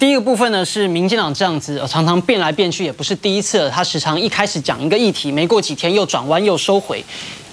第一个部分呢是民进党这样子，常常变来变去，也不是第一次了。他时常一开始讲一个议题，没过几天又转弯又收回。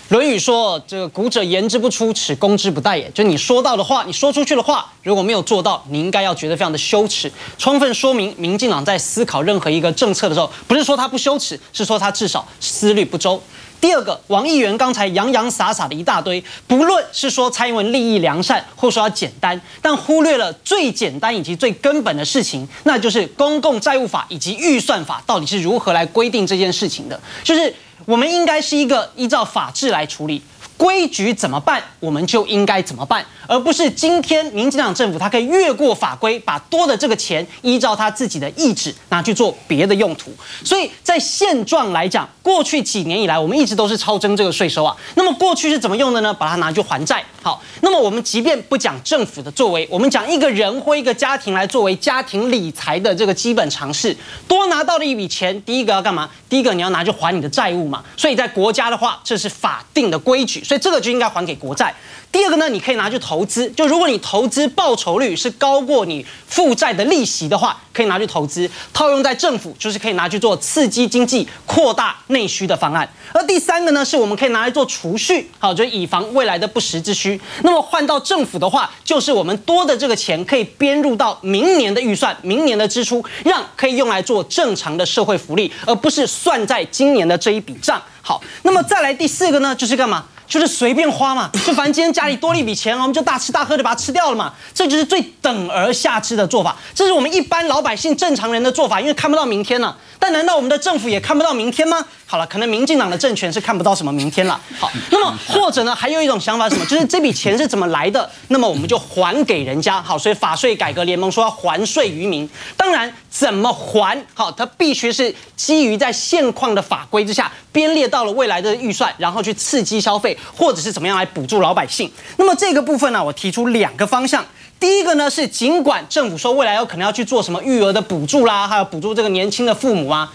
《论语》说：“这个古者言之不出，耻攻之不殆也。”就你说到的话，你说出去的话，如果没有做到，你应该要觉得非常的羞耻。充分说明民进党在思考任何一个政策的时候，不是说他不羞耻，是说他至少思虑不周。第二个，王议员刚才洋洋洒洒的一大堆，不论是说蔡英文利益良善，或说要简单，但忽略了最简单以及最根本的事情，那就是公共债务法以及预算法到底是如何来规定这件事情的，就是我们应该是一个依照法制来处理。规矩怎么办，我们就应该怎么办，而不是今天民进党政府他可以越过法规，把多的这个钱依照他自己的意志拿去做别的用途。所以在现状来讲，过去几年以来，我们一直都是超征这个税收啊。那么过去是怎么用的呢？把它拿去还债。好，那么我们即便不讲政府的作为，我们讲一个人或一个家庭来作为家庭理财的这个基本常识，多拿到的一笔钱，第一个要干嘛？第一个你要拿去还你的债务嘛。所以在国家的话，这是法定的规矩。所以这个就应该还给国债。第二个呢，你可以拿去投资。就如果你投资报酬率是高过你负债的利息的话，可以拿去投资。套用在政府，就是可以拿去做刺激经济、扩大内需的方案。而第三个呢，是我们可以拿来做储蓄，好，就以防未来的不时之需。那么换到政府的话，就是我们多的这个钱可以编入到明年的预算、明年的支出，让可以用来做正常的社会福利，而不是算在今年的这一笔账。好，那么再来第四个呢，就是干嘛？就是随便花嘛，就反正今天家里多了一笔钱，我们就大吃大喝的把它吃掉了嘛，这就是最等而下之的做法，这是我们一般老百姓正常人的做法，因为看不到明天呢。但难道我们的政府也看不到明天吗？好了，可能民进党的政权是看不到什么明天了。好，那么或者呢，还有一种想法是什么？就是这笔钱是怎么来的？那么我们就还给人家。好，所以法税改革联盟说要还税于民。当然，怎么还？好，它必须是基于在现况的法规之下编列到了未来的预算，然后去刺激消费，或者是怎么样来补助老百姓。那么这个部分呢，我提出两个方向。第一个呢是，尽管政府说未来有可能要去做什么育儿的补助啦，还有补助这个年轻的父母啊。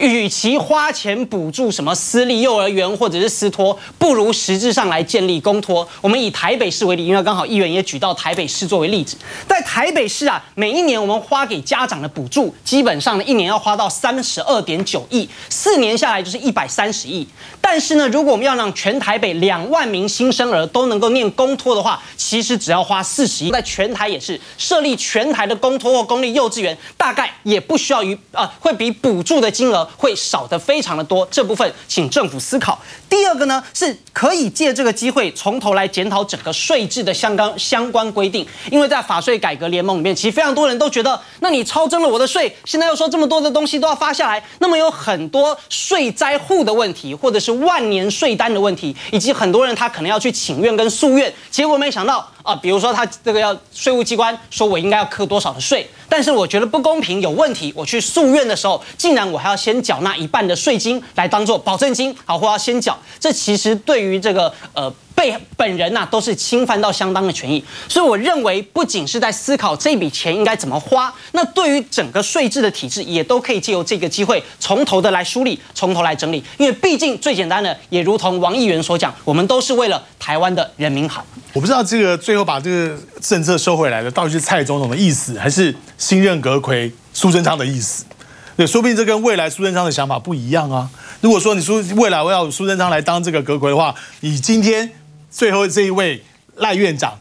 与其花钱补助什么私立幼儿园或者是私托，不如实质上来建立公托。我们以台北市为例，因为刚好议员也举到台北市作为例子。在台北市啊，每一年我们花给家长的补助，基本上呢一年要花到三十二点九亿，四年下来就是一百三十亿。但是呢，如果我们要让全台北两万名新生儿都能够念公托的话，其实只要花四十亿。在全台也是设立全台的公托或公立幼稚园，大概也不需要于啊，会比补助的金额。会少得非常的多，这部分请政府思考。第二个呢，是可以借这个机会从头来检讨整个税制的相关相关规定，因为在法税改革联盟里面，其实非常多人都觉得，那你超征了我的税，现在又说这么多的东西都要发下来，那么有很多税灾户的问题，或者是万年税单的问题，以及很多人他可能要去请愿跟诉愿，结果没想到啊，比如说他这个要税务机关说我应该要扣多少的税，但是我觉得不公平有问题，我去诉愿的时候，竟然我还要先缴纳一半的税金来当做保证金，好，或要先缴。这其实对于这个呃被本人呐，都是侵犯到相当的权益，所以我认为不仅是在思考这笔钱应该怎么花，那对于整个税制的体制，也都可以借由这个机会从头的来梳理，从头来整理。因为毕竟最简单的，也如同王议员所讲，我们都是为了台湾的人民好。我不知道这个最后把这个政策收回来的，到底是蔡总统的意思，还是新任阁魁苏贞昌的意思？对，说不定这跟未来苏贞昌的想法不一样啊。如果说你苏未来我要苏贞昌来当这个阁魁的话，你今天最后这一位赖院长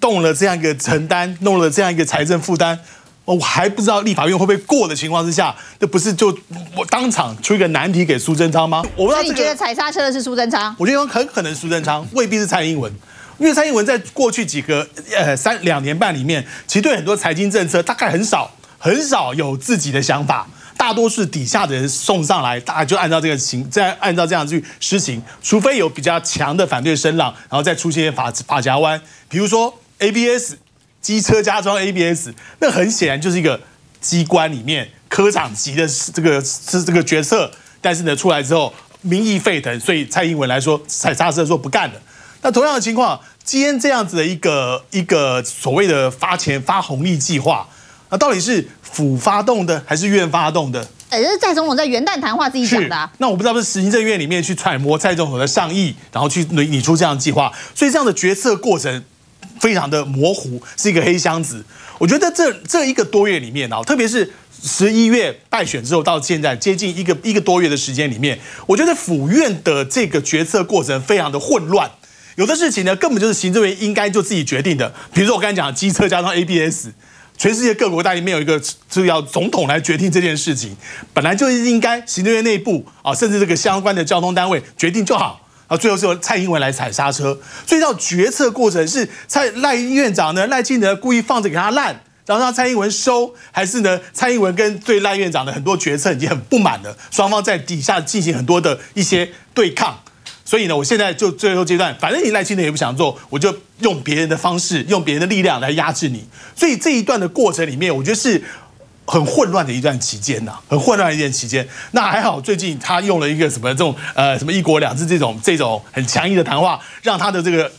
动了这样一个承担，弄了这样一个财政负担，我还不知道立法院会不会过的情况之下，那不是就我当场出一个难题给苏贞昌吗？我不知道你觉得踩刹车的是苏贞昌？我觉得很可能苏贞昌未必是蔡英文，因为蔡英文在过去几个呃三两年半里面，其实对很多财经政策大概很少很少有自己的想法。大多是底下的人送上来，大家就按照这个行，再按照这样去施行，除非有比较强的反对声浪，然后再出现法法夹弯，比如说 ABS 机车加装 ABS，那很显然就是一个机关里面科长级的这个是这个决策，但是呢出来之后民意沸腾，所以蔡英文来说踩刹车说不干了。那同样的情况，今天这样子的一个一个所谓的发钱发红利计划。那到底是府发动的还是院发动的？呃，是蔡总统在元旦谈话自己讲的。那我不知道是行政院里面去揣摩蔡总统的上意，然后去拟拟出这样的计划。所以这样的决策过程，非常的模糊，是一个黑箱子。我觉得这这一个多月里面啊，特别是十一月败选之后到现在接近一个一个多月的时间里面，我觉得府院的这个决策过程非常的混乱。有的事情呢，根本就是行政院应该就自己决定的。比如说我刚才讲的机车加上 ABS，全世界各国大里面有一个是要总统来决定这件事情，本来就是应该行政院内部啊，甚至这个相关的交通单位决定就好。啊，最后是由蔡英文来踩刹车，所以到决策过程是蔡赖院长呢，赖清德故意放着给他烂，然后让蔡英文收，还是呢？蔡英文跟对赖院长的很多决策已经很不满了，双方在底下进行很多的一些对抗。所以呢，我现在就最后阶段，反正你赖清德也不想做，我就用别人的方式，用别人的力量来压制你。所以这一段的过程里面，我觉得是。很混乱的一段期间呐，很混乱的一段期间。那还好，最近他用了一个什么这种呃什么一国两制这种这种很强硬的谈话，让他的这个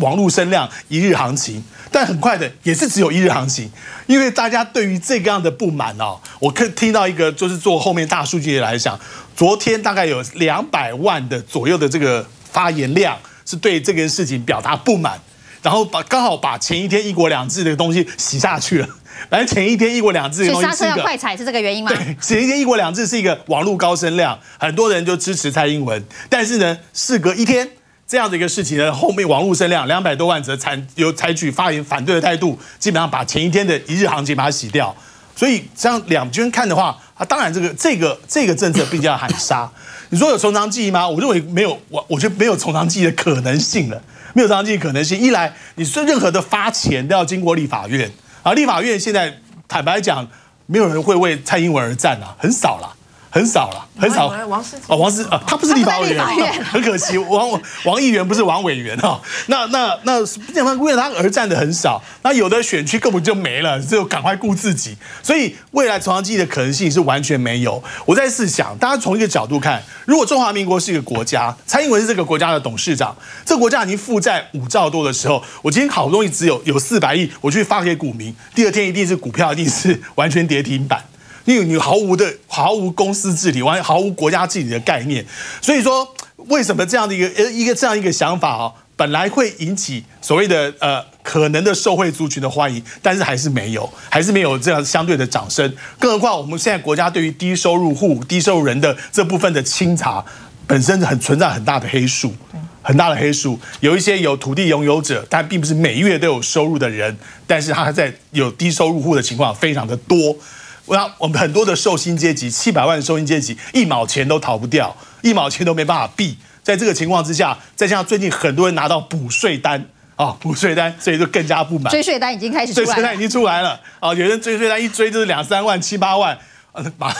网络声量一日行情。但很快的也是只有一日行情，因为大家对于这个样的不满哦，我可听到一个就是做后面大数据来讲，昨天大概有两百万的左右的这个发言量是对这件事情表达不满，然后把刚好把前一天一国两制的东西洗下去了。反正前一天一国两制，所以刹车要快踩是这个原因吗？对，前一天一国两制是一个网络高声量，很多人就支持蔡英文。但是呢，事隔一天这样的一个事情呢，后面网络声量两百多万则采有采取发言反对的态度，基本上把前一天的一日行情把它洗掉。所以这样两边看的话，啊，当然这个这个这个政策毕竟要喊杀。你说有从长计议吗？我认为没有，我我觉得没有从长计议的可能性了，没有从长计议可能性。一来，你说任何的发钱都要经过立法院。啊，立法院现在坦白讲，没有人会为蔡英文而战啊，很少了。很少了，很少。王世哦，王世啊，他不是立法委员，很可惜，王王议员不是王委员哈。那那那，基本上为了他而战的很少。那有的选区根本就没了，只有赶快顾自己。所以未来重长计议的可能性是完全没有。我在试想，大家从一个角度看，如果中华民国是一个国家，蔡英文是这个国家的董事长，这个国家已经负债五兆多的时候，我今天好不容易只有有四百亿，我去发给股民，第二天一定是股票一定是完全跌停板。因为你毫无的毫无公司治理，完全毫无国家治理的概念，所以说为什么这样的一个呃一个这样一个想法啊，本来会引起所谓的呃可能的受贿族群的欢迎，但是还是没有，还是没有这样相对的掌声。更何况我们现在国家对于低收入户、低收入人的这部分的清查，本身很存在很大的黑数，很大的黑数。有一些有土地拥有者，但并不是每月都有收入的人，但是他在有低收入户的情况非常的多。我我们很多的寿星阶级，七百万的寿星阶级，一毛钱都逃不掉，一毛钱都没办法避。在这个情况之下，再加上最近很多人拿到补税单啊，补税单，所以就更加不满。追税单已经开始，追税单已经出来了啊！有人追税单一追就是两三万、七八万，呃，把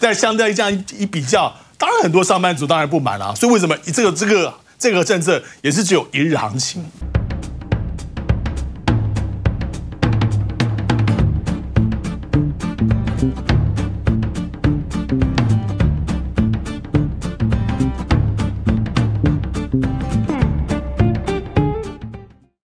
在相对这样一比较，当然很多上班族当然不满了。所以为什么这个这个这个政策也是只有一日行情？